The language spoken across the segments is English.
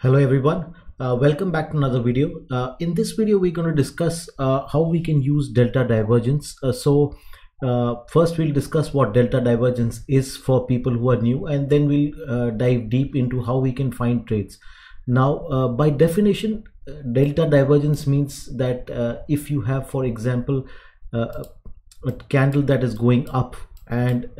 Hello everyone, uh, welcome back to another video. Uh, in this video, we're going to discuss uh, how we can use delta divergence. Uh, so uh, first we'll discuss what delta divergence is for people who are new and then we'll uh, dive deep into how we can find trades. Now by definition, delta divergence means that if you have for example a candle that is going up and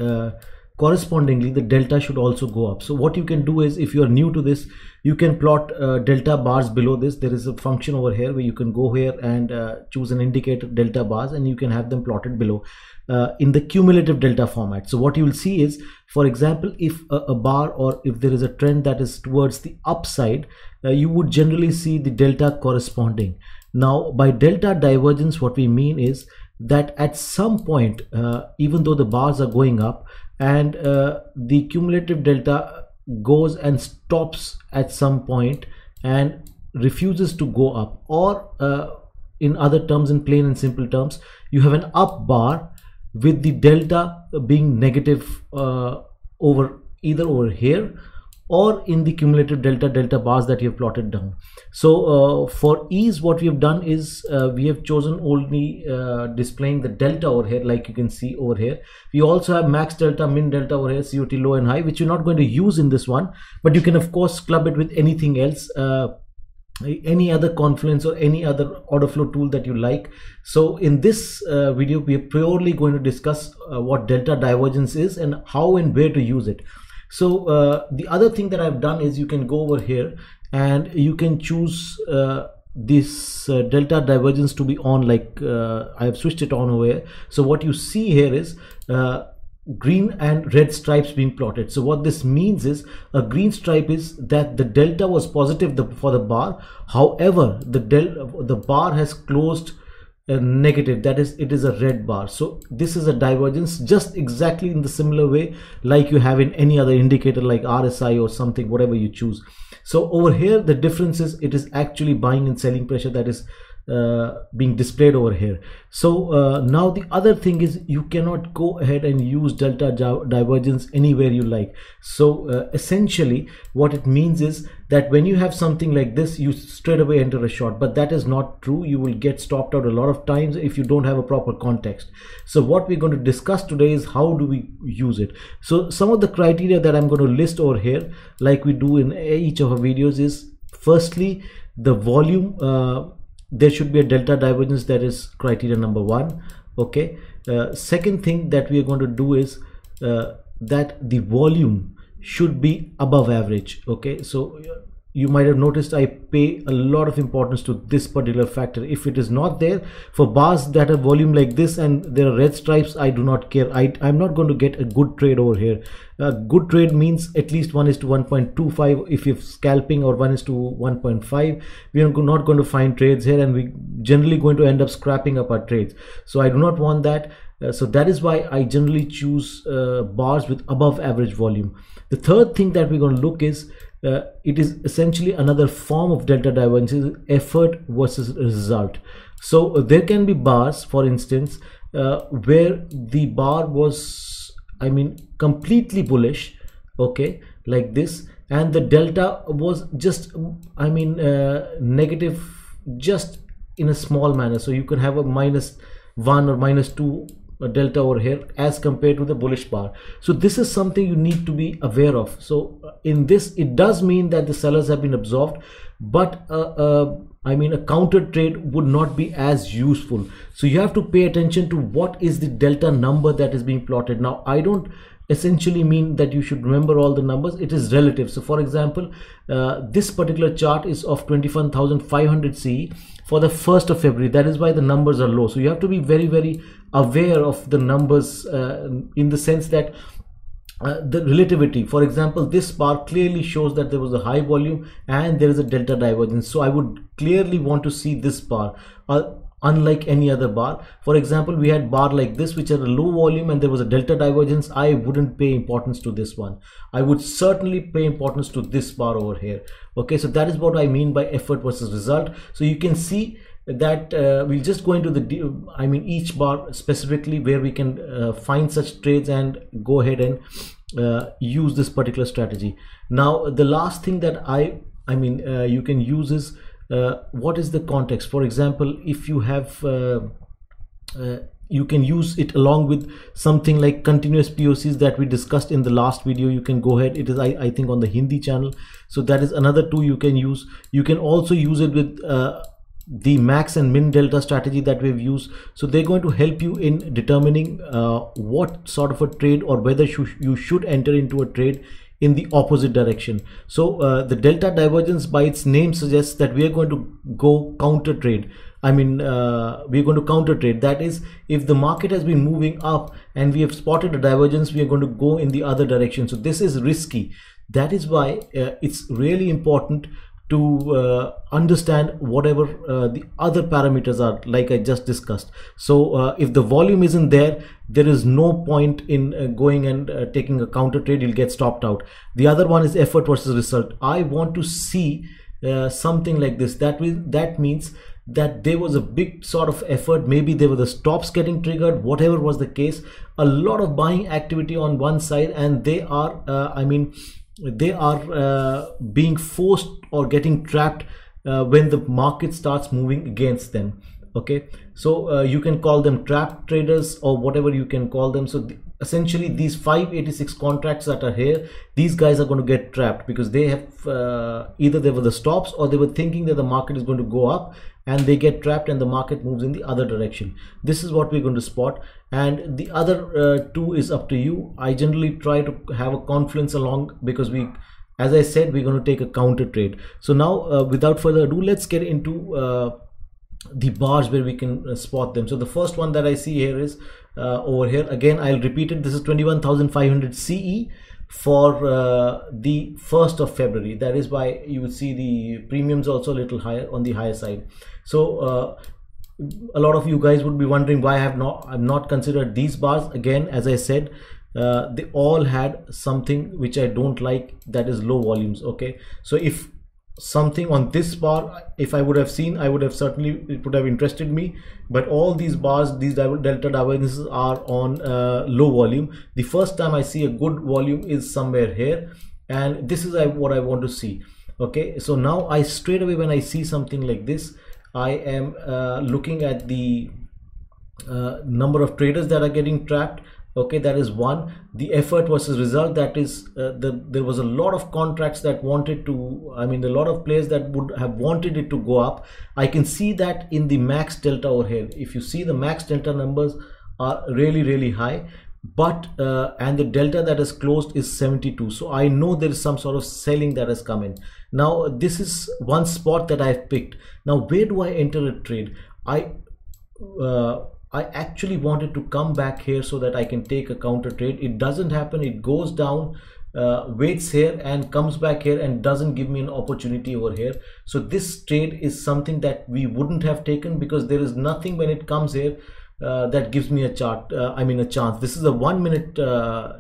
correspondingly the delta should also go up. So what you can do is if you are new to this you can plot uh, delta bars below this. There is a function over here where you can go here and uh, choose an indicator delta bars and you can have them plotted below uh, in the cumulative delta format. So what you will see is for example if a, a, bar or if there is a trend that is towards the upside uh, you would generally see the delta corresponding. Now by delta divergence what we mean is that at some point uh, even though the bars are going up and uh, the cumulative delta goes and stops at some point and refuses to go up. Or uh, in other terms in plain and simple terms you have an up bar with the delta being negative uh, over either over here or in the cumulative delta delta bars that you have plotted down. So uh, for ease what we have done is uh, we have chosen only uh, displaying the delta over here like you can see over here. We also have max delta min delta over here cot low and high which you're not going to use in this one but you can of course club it with anything else uh, any other confluence or any other order flow tool that you like. So in this uh, video we are purely going to discuss uh, what delta divergence is and how and where to use it so uh, the other thing that I've done is you can go over here and you can choose uh, this uh, delta divergence to be on like uh, I have switched it on over here. So what you see here is uh, green and red stripes being plotted. So what this means is a green stripe is that the delta was positive for the bar. However, the del the bar has closed negative that is it is a red bar. So this is a divergence just exactly in the similar way like you have in any other indicator like RSI or something whatever you choose. So over here the difference is it is actually buying and selling pressure that is uh, being displayed over here. So uh, now the other thing is you cannot go ahead and use delta divergence anywhere you like. So uh, essentially what it means is that when you have something like this you straight away enter a short but that is not true. You will get stopped out a lot of times if you don't have a proper context. So what we're going to discuss today is how do we use it. So some of the criteria that i'm going to list over here like we do in each of our videos is firstly the volume uh, there should be a delta divergence that is criteria number one okay? Uh, second thing that we are going to do is uh, that the volume should be above average okay? So you might have noticed I pay a lot of importance to this particular factor. If it is not there for bars that have volume like this and there are red stripes, I do not care. I, I'm not going to get a good trade over here. A good trade means at least 1 is to 1.25 if you're scalping or 1 is to 1.5. We are not going to find trades here and we generally going to end up scrapping up our trades. So I do not want that. Uh, so that is why I generally choose uh, bars with above average volume. The third thing that we're going to look is uh, it is essentially another form of delta divergence effort versus result so uh, there can be bars for instance uh, where the bar was i mean completely bullish okay like this and the delta was just i mean negative just in a small manner so you can have a minus one or minus two delta over here as compared to the bullish bar. So this is something you need to be aware of. So uh, in this it does mean that the sellers have been absorbed but uh, uh, I mean a counter trade would not be as useful. So you have to pay attention to what is the delta number that is being plotted. Now I don't essentially mean that you should remember all the numbers. It is relative. So for example uh, this particular chart is of 21500 CE for the 1st of February. That is why the numbers are low. So you have to be very very aware of the numbers uh, in the sense that uh, the relativity. For example this bar clearly shows that there was a high volume and there is a delta divergence. So i would clearly want to see this bar. Uh, unlike any other bar. For example we had bar like this which had a low volume and there was a delta divergence. I wouldn't pay importance to this one. I would certainly pay importance to this bar over here. Okay so that is what i mean by effort versus result. So you can see that uh, we'll just go into the i mean each bar specifically where we can uh, find such trades and go ahead and uh, use this particular strategy. Now the last thing that i I mean, uh, you can use is what is the context. For example, if you have uh, uh, you can use it along with something like continuous POCs that we discussed in the last video. You can go ahead. It is I, I think on the Hindi channel. So that is another tool you can use. You can also use it with uh, the max and min delta strategy that we've used so they're going to help you in determining uh, what sort of a trade or whether you should enter into a trade in the opposite direction so uh, the delta divergence by its name suggests that we are going to go counter trade I mean, uh, we're going to counter trade. That is, if the market has been moving up and we have spotted a divergence, we are going to go in the other direction. So this is risky. That is why uh, it's really important to uh, understand whatever uh, the other parameters are like I just discussed. So uh, if the volume isn't there, there is no point in uh, going and uh, taking a counter trade, you'll get stopped out. The other one is effort versus result. I want to see uh, something like this. That, will, that means that there was a big sort of effort maybe there were the stops getting triggered whatever was the case a lot of buying activity on one side and they are uh, i mean they are uh, being forced or getting trapped uh, when the market starts moving against them okay? So uh, you can call them trap traders or whatever you can call them. So th essentially these 586 contracts that are here these guys are going to get trapped because they have uh, either they were the stops or they were thinking that the market is going to go up and they get trapped and the market moves in the other direction. This is what we're going to spot. And the other uh, two is up to you. I generally try to have a confluence along because we as i said we're going to take a counter trade. So now uh, without further ado let's get into uh, the bars where we can uh, spot them. So the first one that i see here is uh, over here. Again i'll repeat it. This is 21500 ce for uh, the 1st of February. That is why you would see the premiums also a little higher on the higher side. So uh, a lot of you guys would be wondering why I have not I've not considered these bars. Again as I said uh, they all had something which I don't like that is low volumes okay? So if something on this bar if i would have seen i would have certainly it would have interested me. But all these bars these delta divergences are on uh, low volume. The first time i see a good volume is somewhere here. And this is what i want to see. Okay? So now i straight away when i see something like this i am uh, looking at the uh, number of traders that are getting trapped okay that is one. The effort versus result that is uh, the, there was a lot of contracts that wanted to i mean a lot of players that would have wanted it to go up. I can see that in the max delta over here. If you see the max delta numbers are really really high but uh, and the delta that is closed is 72 so i know there is some sort of selling that has come in. Now this is one spot that i've picked. Now where do i enter a trade? I uh, I actually wanted to come back here so that I can take a counter trade. It doesn't happen. It goes down, uh, waits here and comes back here and doesn't give me an opportunity over here. So this trade is something that we wouldn't have taken because there is nothing when it comes here uh, that gives me a chart. Uh, I mean a chance. This is a one minute uh,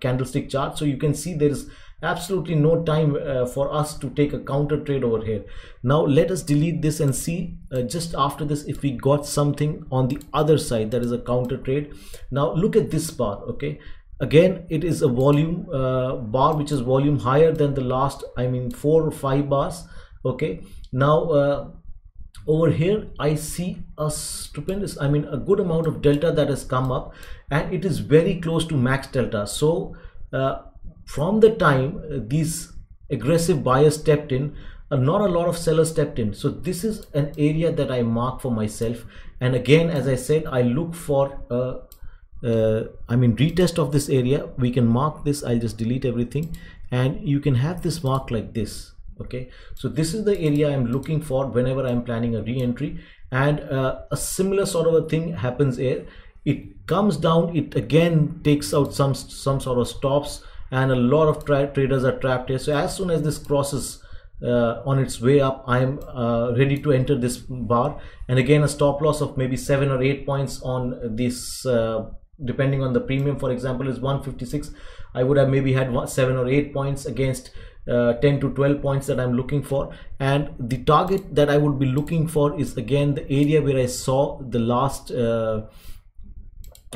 candlestick chart. So you can see there is absolutely no time uh, for us to take a counter trade over here. Now let us delete this and see uh, just after this if we got something on the other side that is a counter trade. Now look at this bar okay? Again it is a volume uh, bar which is volume higher than the last i mean four or five bars okay? Now uh, over here i see a stupendous i mean a good amount of delta that has come up and it is very close to max delta. So uh, from the time uh, these aggressive buyers stepped in uh, not a lot of sellers stepped in. So this is an area that i mark for myself. And again as i said i look for uh, uh, i mean retest of this area. We can mark this. I'll just delete everything. And you can have this mark like this okay? So this is the area i'm looking for whenever i'm planning a re-entry. And uh, a similar sort of a thing happens here. It comes down. It again takes out some some sort of stops and a lot of tra traders are trapped here. So as soon as this crosses uh, on its way up i'm uh, ready to enter this bar. And again a stop loss of maybe seven or eight points on this uh, depending on the premium for example is 156 i would have maybe had one, seven or eight points against uh, 10 to 12 points that I'm looking for. And the target that I would be looking for is again the area where I saw the last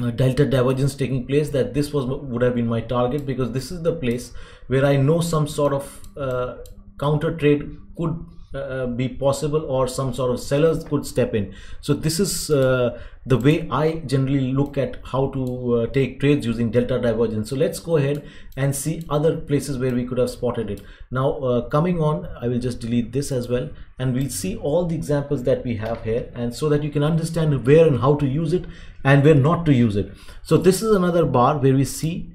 uh, uh, delta divergence taking place that this was would have been my target because this is the place where I know some sort of uh, counter trade could uh, be possible or some sort of sellers could step in. So this is uh, the way i generally look at how to uh, take trades using delta divergence. So let's go ahead and see other places where we could have spotted it. Now uh, coming on i will just delete this as well and we'll see all the examples that we have here and so that you can understand where and how to use it and where not to use it. So this is another bar where we see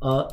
a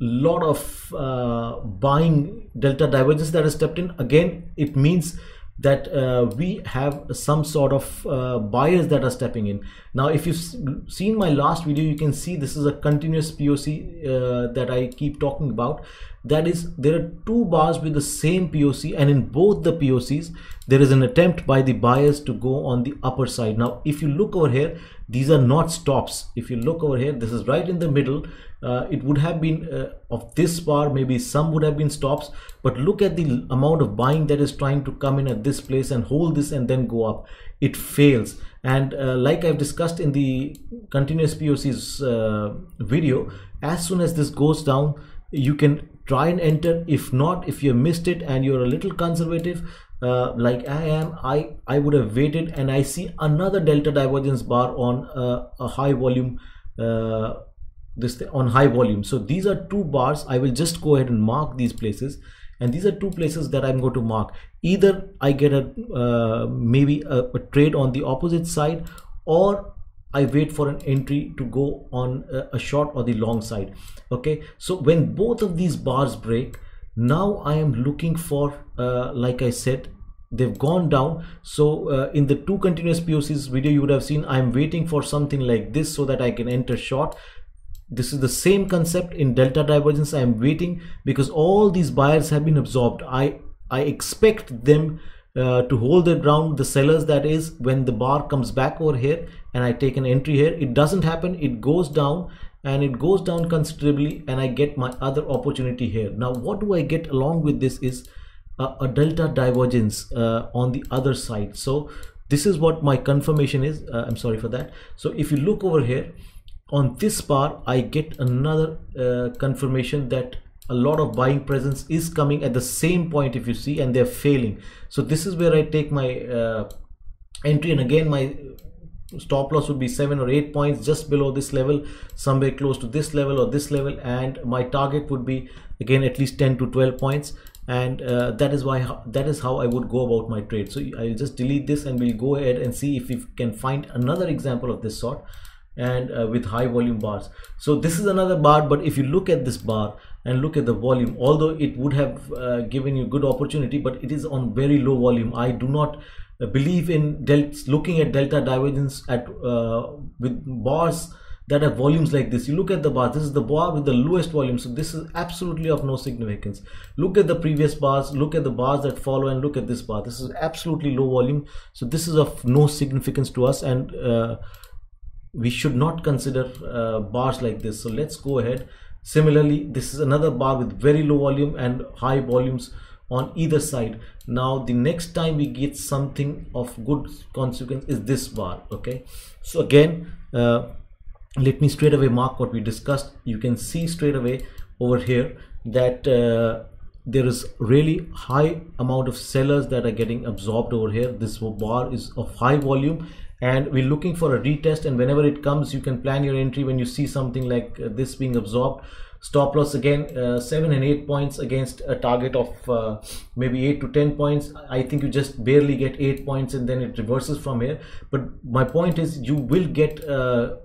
lot of uh, buying delta divergence that has stepped in. Again it means that uh, we have some sort of uh, buyers that are stepping in. Now if you've seen my last video you can see this is a continuous POC uh, that I keep talking about. That is there are two bars with the same POC and in both the POCs there is an attempt by the buyers to go on the upper side. Now if you look over here these are not stops. If you look over here this is right in the middle. Uh, it would have been uh, of this bar maybe some would have been stops. But look at the amount of buying that is trying to come in at this place and hold this and then go up. It fails. And uh, like I've discussed in the continuous POC's uh, video as soon as this goes down you can try and enter. If not if you missed it and you're a little conservative uh, like I am I I would have waited and I see another delta divergence bar on uh, a high volume uh, this on high volume. So these are two bars. I will just go ahead and mark these places. And these are two places that i'm going to mark. Either i get a uh, maybe a, a, trade on the opposite side or i wait for an entry to go on a, a short or the long side. Okay? So when both of these bars break now i am looking for uh, like i said they've gone down. So uh, in the two continuous POCs video you would have seen I'm waiting for something like this so that I can enter short. This is the same concept in delta divergence. I am waiting because all these buyers have been absorbed. I i expect them uh, to hold their ground. The sellers that is when the bar comes back over here and i take an entry here it doesn't happen. It goes down and it goes down considerably and i get my other opportunity here. Now what do i get along with this is a, a delta divergence uh, on the other side. So this is what my confirmation is. Uh, i'm sorry for that. So if you look over here on this bar I get another uh, confirmation that a lot of buying presence is coming at the same point if you see and they're failing. So this is where I take my uh, entry. And again my stop loss would be seven or eight points just below this level somewhere close to this level or this level and my target would be again at least 10 to 12 points and uh, that is why that is how I would go about my trade. So I'll just delete this and we'll go ahead and see if we can find another example of this sort and uh, with high volume bars. So this is another bar but if you look at this bar and look at the volume although it would have uh, given you good opportunity but it is on very low volume. I do not uh, believe in looking at delta divergence at uh, with bars that have volumes like this. You look at the bar this is the bar with the lowest volume. So this is absolutely of no significance. Look at the previous bars. Look at the bars that follow and look at this bar. This is absolutely low volume. So this is of no significance to us. And uh, we should not consider uh, bars like this. So let's go ahead. Similarly this is another bar with very low volume and high volumes on either side. Now the next time we get something of good consequence is this bar. Okay? So again uh, let me straight away mark what we discussed. You can see straight away over here that uh, there is really high amount of sellers that are getting absorbed over here. This bar is of high volume and we're looking for a retest. And whenever it comes you can plan your entry when you see something like uh, this being absorbed. Stop loss again uh, 7 and 8 points against a target of uh, maybe 8 to 10 points. I think you just barely get 8 points and then it reverses from here. But my point is you will get uh,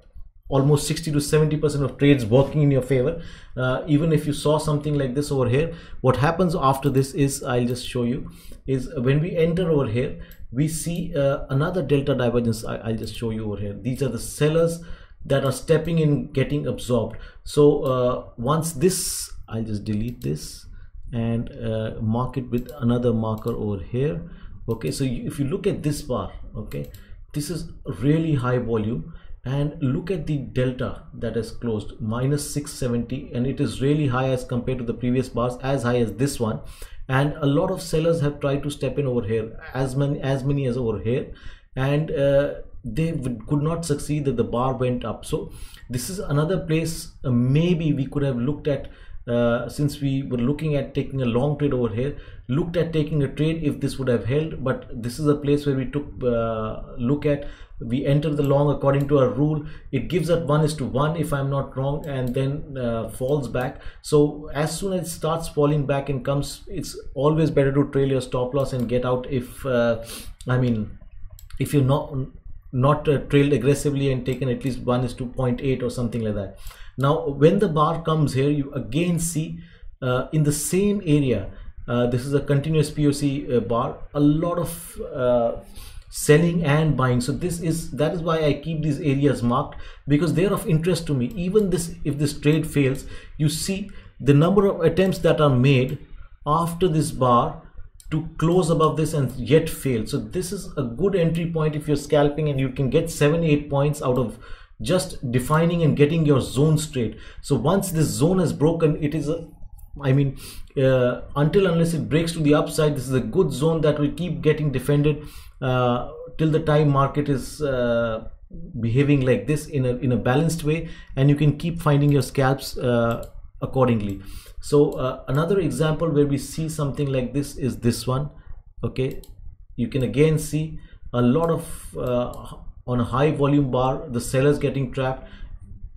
almost 60 to 70 percent of trades working in your favor. Uh, even if you saw something like this over here what happens after this is i'll just show you is when we enter over here we see uh, another delta divergence I, will just show you over here. These are the sellers that are stepping in getting absorbed. So uh, once this I'll just delete this and uh, mark it with another marker over here. Okay so if you look at this bar okay this is really high volume and look at the delta that is closed minus 670 and it is really high as compared to the previous bars as high as this one. And a lot of sellers have tried to step in over here as many as many as over here and uh, they could not succeed that the bar went up. So this is another place uh, maybe we could have looked at uh, since we were looking at taking a long trade over here looked at taking a trade if this would have held but this is a place where we took uh, look at we enter the long according to our rule. It gives us one is to one if i'm not wrong and then uh, falls back. So as soon as it starts falling back and comes it's always better to trail your stop loss and get out if uh, i mean if you're not not uh, trailed aggressively and taken at least one is to 0.8 or something like that now when the bar comes here you again see uh, in the same area uh, this is a continuous POC uh, bar a lot of uh, selling and buying. So this is that is why I keep these areas marked because they're of interest to me. Even this if this trade fails you see the number of attempts that are made after this bar to close above this and yet fail. So this is a good entry point if you're scalping and you can get seven eight points out of just defining and getting your zone straight so once this zone is broken it is a I mean, uh, until unless it breaks to the upside, this is a good zone that will keep getting defended uh, till the time market is uh, behaving like this in a in a balanced way, and you can keep finding your scalps uh, accordingly. So uh, another example where we see something like this is this one. Okay, you can again see a lot of uh, on a high volume bar, the sellers getting trapped.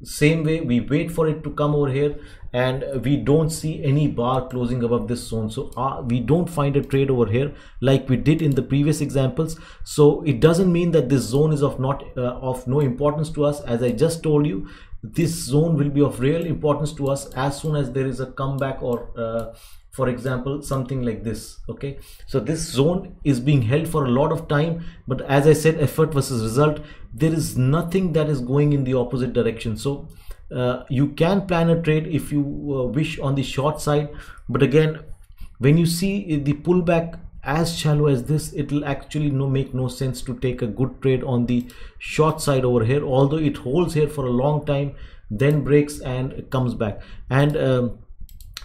Same way we wait for it to come over here and we don't see any bar closing above this zone. So uh, we don't find a trade over here like we did in the previous examples. So it doesn't mean that this zone is of not uh, of no importance to us. As i just told you this zone will be of real importance to us as soon as there is a comeback or uh, for example something like this okay? So this zone is being held for a lot of time but as i said effort versus result there is nothing that is going in the opposite direction. So uh, you can plan a trade if you uh, wish on the short side but again when you see the pullback as shallow as this it will actually no make no sense to take a good trade on the short side over here. Although it holds here for a long time then breaks and comes back. And um,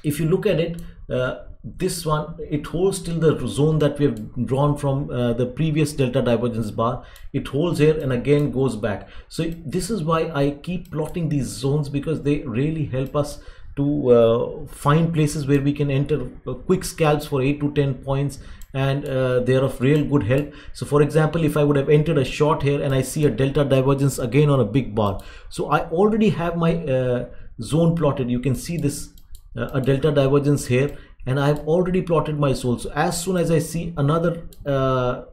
if you look at it uh, this one it holds till the zone that we have drawn from uh, the previous delta divergence bar. It holds here and again goes back. So this is why i keep plotting these zones because they really help us to uh, find places where we can enter uh, quick scalps for 8 to 10 points and uh, they're of real good help. So for example if i would have entered a short here and i see a delta divergence again on a big bar. So i already have my uh, zone plotted. You can see this a delta divergence here and I've already plotted my soul. So as soon as I see another, uh,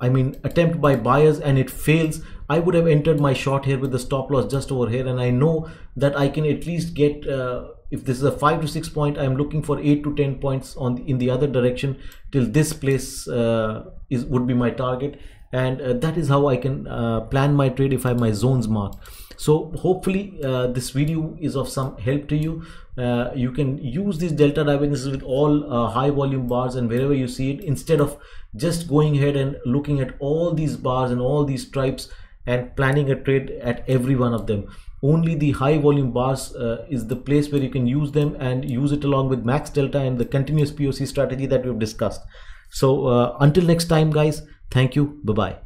I mean, attempt by buyers and it fails, I would have entered my short here with the stop loss just over here. And I know that I can at least get, uh, if this is a five to six point, I'm looking for eight to 10 points on in the other direction till this place uh, is would be my target. And uh, that is how I can uh, plan my trade if I have my zones marked. So hopefully uh, this video is of some help to you. Uh, you can use these delta divergences with all uh, high volume bars and wherever you see it instead of just going ahead and looking at all these bars and all these stripes and planning a trade at every one of them. Only the high volume bars uh, is the place where you can use them and use it along with max delta and the continuous POC strategy that we've discussed. So uh, until next time guys thank you. Bye bye